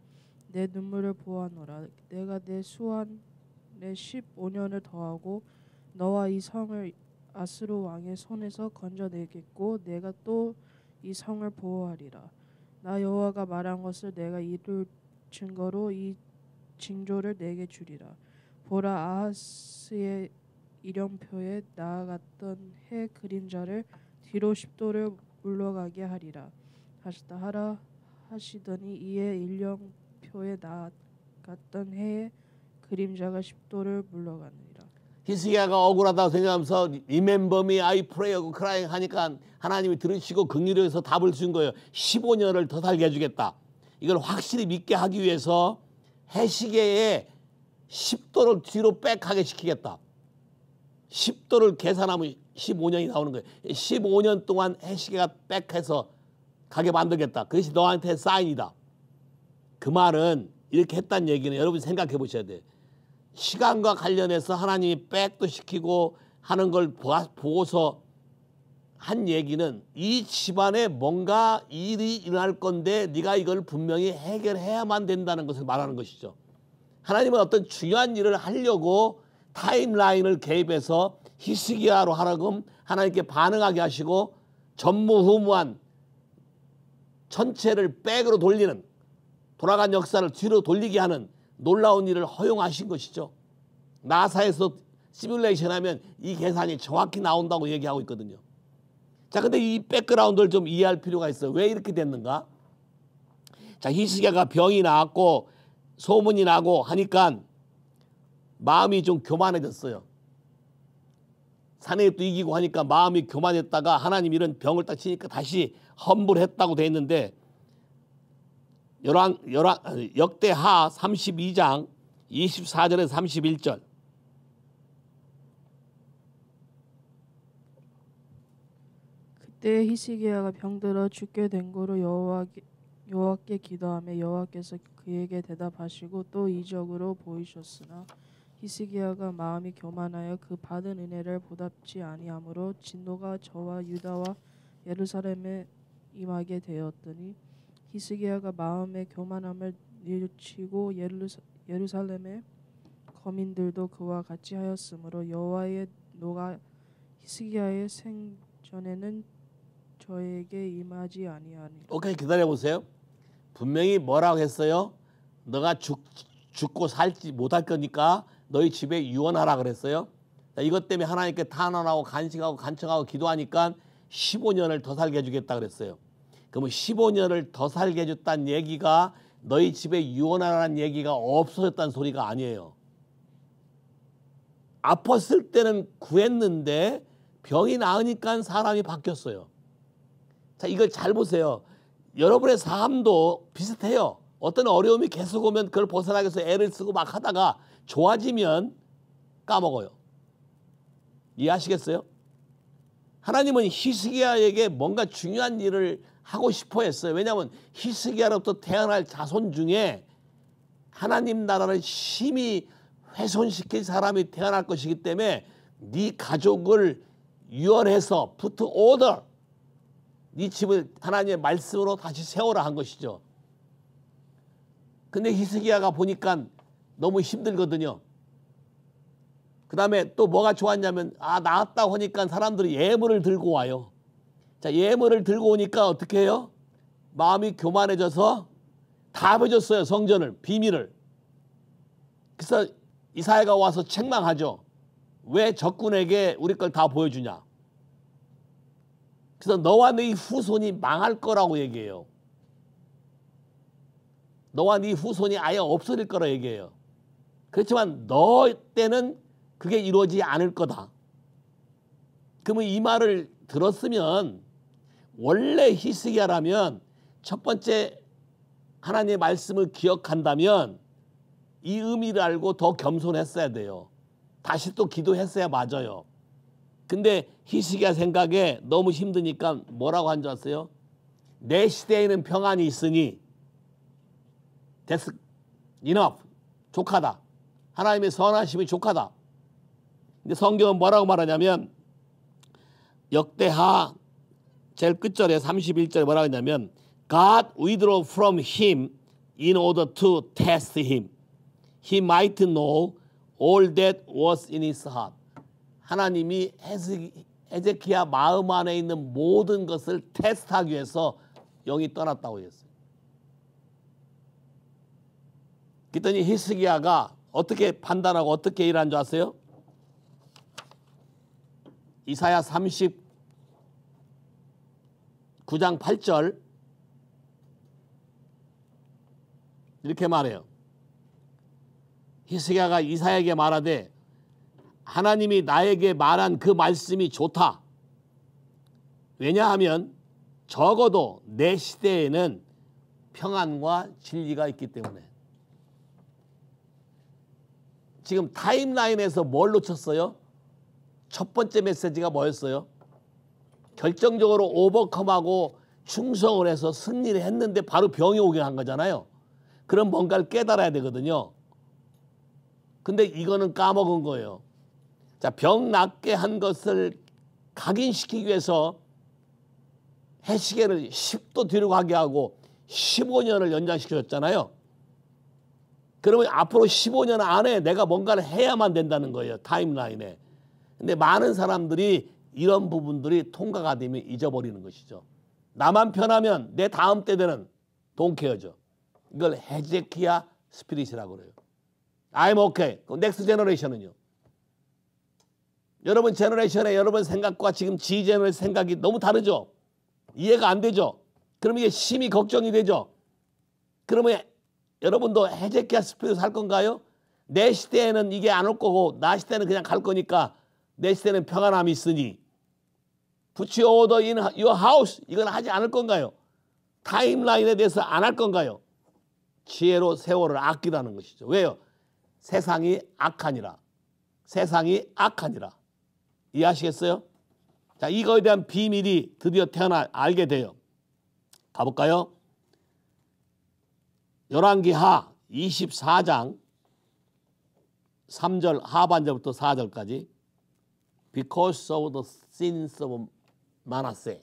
내 눈물을 보아노라. 내가 내 수완 내 15년을 더하고 너와 이 성을 아스로 왕의 손에서 건져내겠고 내가 또 이 성을 보호하리라. 나 여호와가 말한 것을 내가 이룰 증거로 이 징조를 내게 주리라. 보라 아하스의 이령표에 나아갔던 해 그림자를 뒤로 십도를 물러가게 하리라 하시다 하라 하시더니 이에 일령표에 나아갔던 해의 그림자가 십도를 물러가느니라 히스기야가 억울하다고 생각하면서 Remember me, I pray 하고 crying 하니까 하나님이 들으시고 긍휼히 여서 답을 준 거예요. 15년을 더 살게 해주겠다. 이걸 확실히 믿게 하기 위해서 해시계에 10도를 뒤로 빽하게 시키겠다. 10도를 계산하면 15년이 나오는 거예요. 15년 동안 해시계가 빽해서 가게 만들겠다. 그것이 너한테 사인이다. 그 말은 이렇게 했다는 얘기는 여러분 생각해 보셔야 돼요. 시간과 관련해서 하나님이 백도 시키고 하는 걸 보고서 한 얘기는 이 집안에 뭔가 일이 일어날 건데 네가 이걸 분명히 해결해야만 된다는 것을 말하는 것이죠. 하나님은 어떤 중요한 일을 하려고 타임라인을 개입해서 히스기야로 하라금 하나님께 반응하게 하시고 전무후무한 전체를 백으로 돌리는 돌아간 역사를 뒤로 돌리게 하는 놀라운 일을 허용하신 것이죠. 나사에서 시뮬레이션 하면 이 계산이 정확히 나온다고 얘기하고 있거든요. 자, 근데 이 백그라운드를 좀 이해할 필요가 있어요. 왜 이렇게 됐는가? 자, 히스기야가 병이 나왔고 소문이 나고 하니까 마음이 좀 교만해졌어요. 사내입도 이기고 하니까 마음이 교만했다가 하나님 이런 병을 딱 치니까 다시 험불했다고 돼 있는데 열왕, 열왕, 역대하 32장 24절에서 31절. 그때 히스기야가 병들어 죽게 된 거로 여호와께, 여호와께 기도하며 여호와께서 그에게 대답하시고 또 이적으로 보이셨으나 히스기야가 마음이 교만하여 그 받은 은혜를 보답지 아니하므로 진노가 저와 유다와 예루살렘에 임하게 되었더니 히스기야가 마음의 교만함을 뉘우치고 예루사, 예루살렘의 거민들도 그와 같이 하였으므로 여호와의 노가 히스기야의 생전에는 저에게 임하지 아니하니. 오케이 기다려 보세요. 분명히 뭐라고 했어요? 너가 죽, 죽고 살지 못할 거니까 너희 집에 유언하라 그랬어요. 자, 이것 때문에 하나님께 탄원하고 간식하고 간청하고 기도하니까 15년을 더 살게 해주겠다 그랬어요. 그러면 15년을 더 살게 해줬다는 얘기가 너희 집에 유언하라는 얘기가 없어졌다는 소리가 아니에요. 아팠을 때는 구했는데 병이 나으니까 사람이 바뀌었어요. 자, 이걸 잘 보세요. 여러분의 삶도 비슷해요. 어떤 어려움이 계속 오면 그걸 벗어나기 위해서 애를 쓰고 막 하다가 좋아지면 까먹어요. 이해하시겠어요? 하나님은 히스기야에게 뭔가 중요한 일을 하고 싶어 했어요. 왜냐하면 히스기야로부터 태어날 자손 중에 하나님 나라를 심히 훼손시킬 사람이 태어날 것이기 때문에 네 가족을 유언해서 put order 네 집을 하나님의 말씀으로 다시 세워라 한 것이죠. 근데 히스기야가 보니까 너무 힘들거든요. 그 다음에 또 뭐가 좋았냐면 아 나왔다고 하니까 사람들이 예물을 들고 와요. 자 예물을 들고 오니까 어떻게 해요? 마음이 교만해져서 다 보여줬어요 성전을 비밀을. 그래서 이사야가 와서 책망하죠. 왜 적군에게 우리 걸 다 보여주냐? 그래서 너와 네 후손이 망할 거라고 얘기해요. 너와 네 후손이 아예 없어질 거라 얘기해요. 그렇지만 너 때는 그게 이루어지지 않을 거다. 그러면 이 말을 들었으면 원래 히스기야라면 첫 번째 하나님의 말씀을 기억한다면 이 의미를 알고 더 겸손했어야 돼요. 다시 또 기도했어야 맞아요. 근데 히스기야 생각에 너무 힘드니까 뭐라고 한 줄 아세요? 내 시대에는 평안이 있으니 됐스 enough 족하다. 하나님의 선하심이 족하다. 근데 성경은 뭐라고 말하냐면 역대하 제일 끝절에 31절에 뭐라고 했냐면 God withdrew from him in order to test him. He might know all that was in his heart. 하나님이 에제키야 마음 안에 있는 모든 것을 테스트하기 위해서 영이 떠났다고 했어요. 그랬더니 히스기야가 어떻게 판단하고 어떻게 일한 줄 아세요? 이사야 39장 8절 이렇게 말해요. 히스기야가 이사야에게 말하되 하나님이 나에게 말한 그 말씀이 좋다. 왜냐하면 적어도 내 시대에는 평안과 진리가 있기 때문에 지금 타임라인에서 뭘 놓쳤어요? 첫 번째 메시지가 뭐였어요? 결정적으로 오버컴하고 충성을 해서 승리를 했는데 바로 병이 오게 한 거잖아요. 그럼 뭔가를 깨달아야 되거든요. 근데 이거는 까먹은 거예요. 자, 병 낫게 한 것을 각인시키기 위해서 해시계를 10도 뒤로 가게 하고 15년을 연장시켜줬잖아요. 그러면 앞으로 15년 안에 내가 뭔가를 해야만 된다는 거예요. timeline에. 근데 많은 사람들이 이런 부분들이 통과가 되면 잊어버리는 것이죠. 나만 편하면 내 다음 세대는 don't care죠. 이걸 Hezekiah spirit이라고 그래요. I'm okay. Next generation은요. 여러분 generation의 여러분 생각과 지금 Z generation 생각이 너무 다르죠. 이해가 안 되죠. 그럼 이게 심히 걱정이 되죠. 그러면 여러분도 Hezekiah spirit 할 건가요? 내 시대에는 이게 안 올 거고 나 시대는 그냥 갈 거니까 내 시대는 평안함이 있으니 put order in your house 이건 하지 않을 건가요? timeline에 대해서 안 할 건가요? 지혜로 세월을 아끼라는 것이죠. 왜요? 세상이 악하니라. 세상이 악하니라. 이해하시겠어요? 자, 이거에 대한 비밀이 드디어 태어나 알게 돼요. 가볼까요? 열왕기하 24장 3절 하반절부터 4절까지 Because of the sins of Manasseh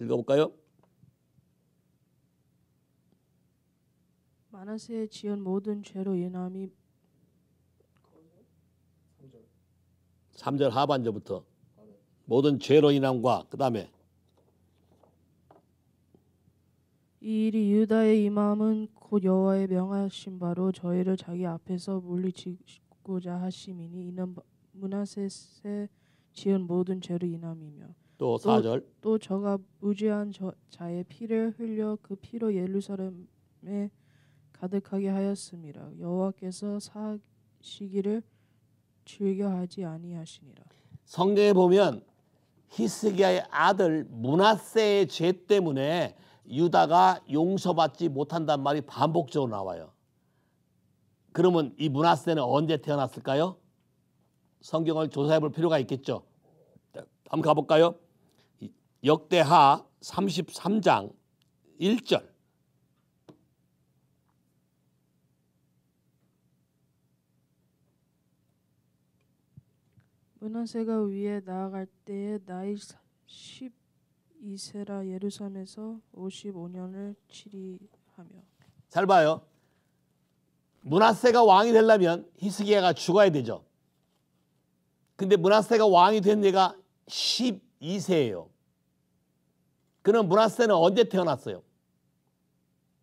읽어볼까요? 마나세의 지은 모든 죄로 인함이 3절 하반절부터 모든 죄로 인함과 그 다음에 이 일이 유다의 임함은 곧 여호와의 명하신 바로 저희를 자기 앞에서 물리치고자 하심이니 이는 문하셋의 지은 모든 죄로 인함이며 또 4절. 또 저가 무죄한 저, 자의 피를 흘려 그 피로 예루살렘에 가득하게 하였음이라 여호와께서 사시기를 즐겨하지 아니하시니라. 성경에 보면 히스기야의 아들 문하세의 죄 때문에 유다가 용서받지 못한단 말이 반복적으로 나와요. 그러면 이 문하세는 언제 태어났을까요? 성경을 조사해 볼 필요가 있겠죠. 한번 가볼까요? 역대하 33장 1절 문하세가 위에 나아갈 때에 나이 12세라 예루살렘에서 55년을 치리하며 잘 봐요. 므낫세가 왕이 되려면 히스기야가 죽어야 되죠. 근데 므낫세가 왕이 된 얘가 12세예요. 그럼 므낫세는 언제 태어났어요?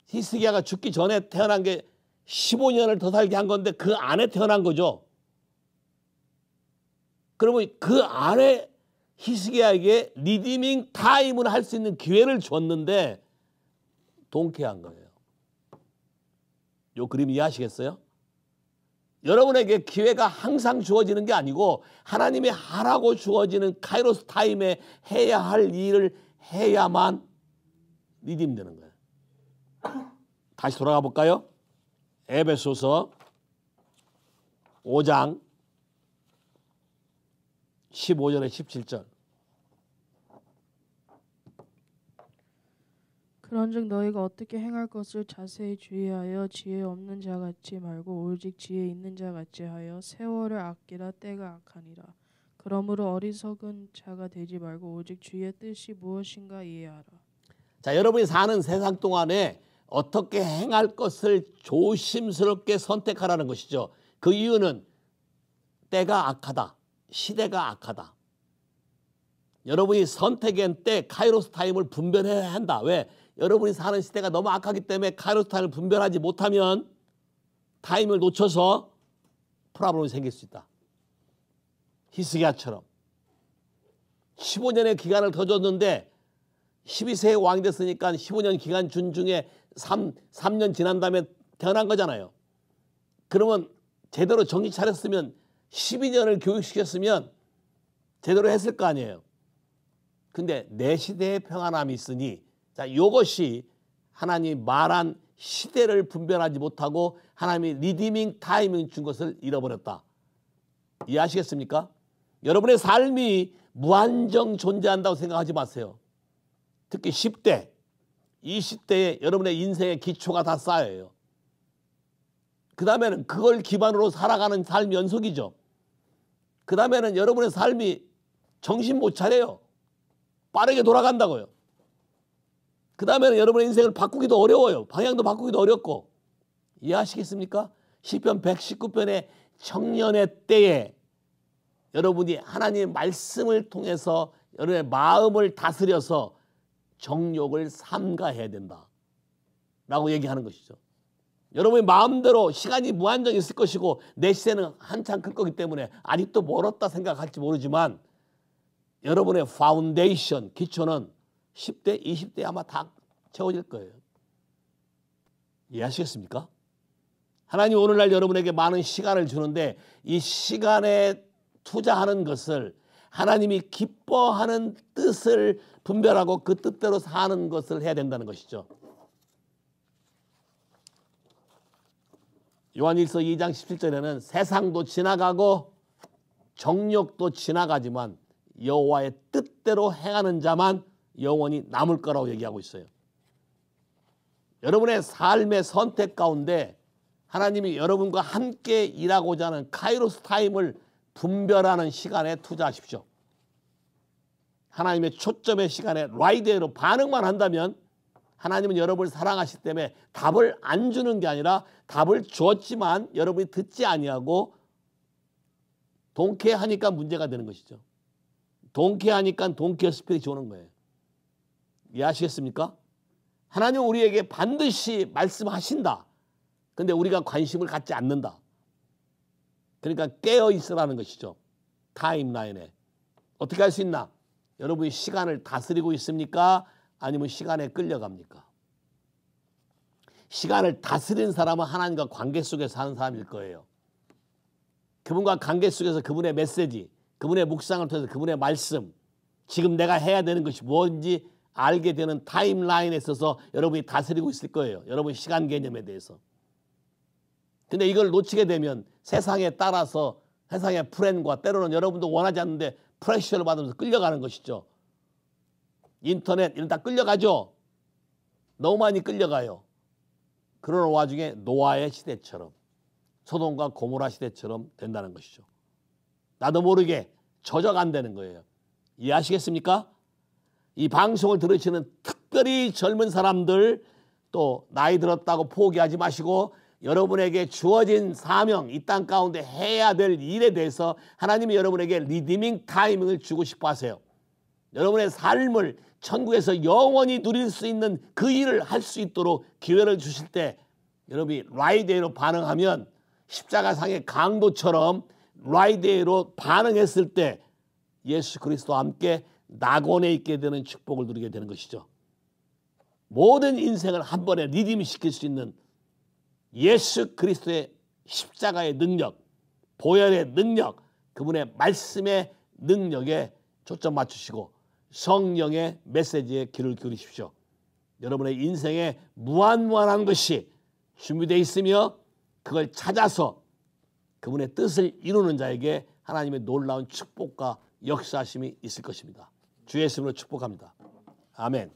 히스기야가 죽기 전에 태어난 게 15년을 더 살게 한 건데 그 안에 태어난 거죠. 그러면 그 안에 히스기야에게 redeeming time을 할 수 있는 기회를 줬는데 동케한 거예요. 요 그림 이해하시겠어요? 여러분에게 기회가 항상 주어지는 게 아니고 하나님이 하라고 주어지는 카이로스 타임에 해야 할 일을 해야만 리딤 되는 거예요. 다시 돌아가 볼까요? 에베소서 5장 15절에 17절. 그런즉 너희가 어떻게 행할 것을 자세히 주의하여 지혜 없는 자 같지 말고 오직 지혜 있는 자 같이 하여 세월을 아끼라 때가 악하니라. 그러므로 어리석은 자가 되지 말고 오직 주의 뜻이 무엇인가 이해하라. 자, 여러분이 사는 세상 동안에 어떻게 행할 것을 조심스럽게 선택하라는 것이죠. 그 이유는 때가 악하다. 시대가 악하다. 여러분이 선택한 때 Kairos time을 분별해야 한다. 왜? 여러분이 사는 시대가 너무 악하기 때문에 Kairos time을 분별하지 못하면 time을 놓쳐서 problem이 생길 수 있다. 히스기야처럼 15년의 기간을 더 줬는데 12세에 왕이 됐으니까 15년 기간 준 중에 3, 3년 지난 다음에 태어난 거잖아요. 그러면 제대로 정신 차렸으면 12년을 교육시켰으면 제대로 했을 거 아니에요. 근데 내 시대에 평안함이 있으니 자, 이것이 하나님 말한 시대를 분별하지 못하고 하나님이 리디밍 타이밍 준 것을 잃어버렸다. 이해하시겠습니까? 여러분의 삶이 무한정 존재한다고 생각하지 마세요. 특히 10대, 20대에 여러분의 인생의 기초가 다 쌓여요. 그 다음에는 그걸 기반으로 살아가는 삶 연속이죠. 그 다음에는 여러분의 삶이 정신 못 차려요. 빠르게 돌아간다고요. 그 다음에는 여러분의 인생을 바꾸기도 어려워요. 방향도 바꾸기도 어렵고. 이해하시겠습니까? 시편 119편의 청년의 때에 여러분이 하나님의 말씀을 통해서 여러분의 마음을 다스려서 정욕을 삼가해야 된다. 라고 얘기하는 것이죠. 여러분의 마음대로 시간이 무한정 있을 것이고 내 시대는 한참 클 거기 때문에 아직도 멀었다 생각할지 모르지만 여러분의 파운데이션, 기초는 10대, 20대 아마 다 채워질 거예요. 이해하시겠습니까? 하나님 오늘날 여러분에게 많은 시간을 주는데 이 시간에 투자하는 것을 하나님이 기뻐하는 뜻을 분별하고 그 뜻대로 사는 것을 해야 된다는 것이죠. 요한일서 2장 17절에는 세상도 지나가고 정욕도 지나가지만 여호와의 뜻대로 행하는 자만 영원히 남을 거라고 얘기하고 있어요. 여러분의 삶의 선택 가운데 하나님이 여러분과 함께 일하고자 하는 Kairos time을 분별하는 시간에 투자하십시오. 하나님의 초점의 시간에 right away로 반응만 한다면 하나님은 여러분을 사랑하시기 때문에 답을 안 주는 게 아니라 답을 주었지만 여러분이 듣지 아니하고 동케하니까 문제가 되는 것이죠. 동케하니까 동케 스피릿이 오는 거예요. 이해하시겠습니까? 하나님은 우리에게 반드시 말씀하신다. 근데 우리가 관심을 갖지 않는다. 그러니까 깨어 있으라는 것이죠. 타임라인에 어떻게 할 수 있나? 여러분이 시간을 다스리고 있습니까? 아니면 시간에 끌려갑니까? 시간을 다스리는 사람은 하나님과 관계 속에서 사는 사람일 거예요. 그분과 관계 속에서 그분의 메시지, 그분의 묵상을 통해서 그분의 말씀, 지금 내가 해야 되는 것이 뭔지 알게 되는 타임라인에 있어서 여러분이 다스리고 있을 거예요. 여러분 시간 개념에 대해서. 근데 이걸 놓치게 되면 세상에 따라서 세상의 프렌과 때로는 여러분도 원하지 않는데 프레셔를 받으면서 끌려가는 것이죠. 인터넷 이런 다 끌려가죠. 너무 많이 끌려가요. 그런 와중에 노아의 시대처럼 소돔과 고모라 시대처럼 된다는 것이죠. 나도 모르게 젖어간다는 거예요. 이해하시겠습니까? 이 방송을 들으시는 특별히 젊은 사람들 또 나이 들었다고 포기하지 마시고 여러분에게 주어진 사명 이 땅 가운데 해야 될 일에 대해서 하나님이 여러분에게 redeeming timing을 주고 싶어 하세요. 여러분의 삶을 천국에서 영원히 누릴 수 있는 그 일을 할 수 있도록 기회를 주실 때 여러분이 right away로 반응하면 십자가상의 강도처럼 right away로 반응했을 때 예수 그리스도와 함께 낙원에 있게 되는 축복을 누리게 되는 것이죠. 모든 인생을 한 번에 리듬 시킬 수 있는 예수 그리스도의 십자가의 능력, 보혈의 능력, 그분의 말씀의 능력에 초점 맞추시고 성령의 메시지에 귀를 기울이십시오. 여러분의 인생에 무한무한한 것이 준비되어 있으며 그걸 찾아서 그분의 뜻을 이루는 자에게 하나님의 놀라운 축복과 역사하심이 있을 것입니다. 주 예수님으로 축복합니다. 아멘.